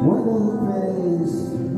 When I face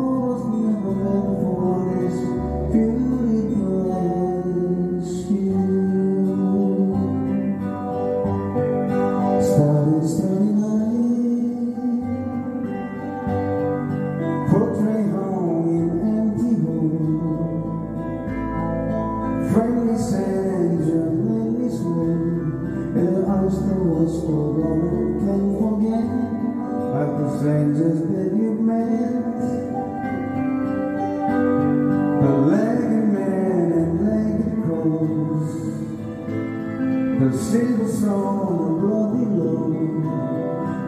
The there was for woman can forget like the strangers that you've met. The legged man and legged crows The silver song and bloody low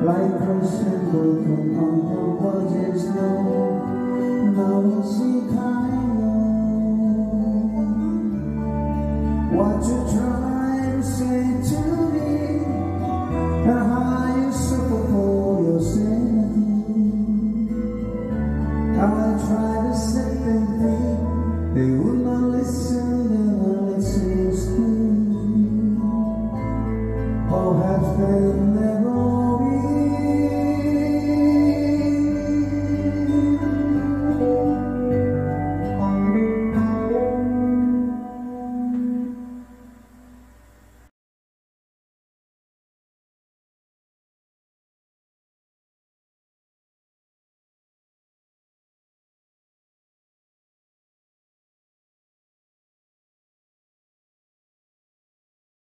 Like crescendo from under budget snow Now we'll see kind of What you try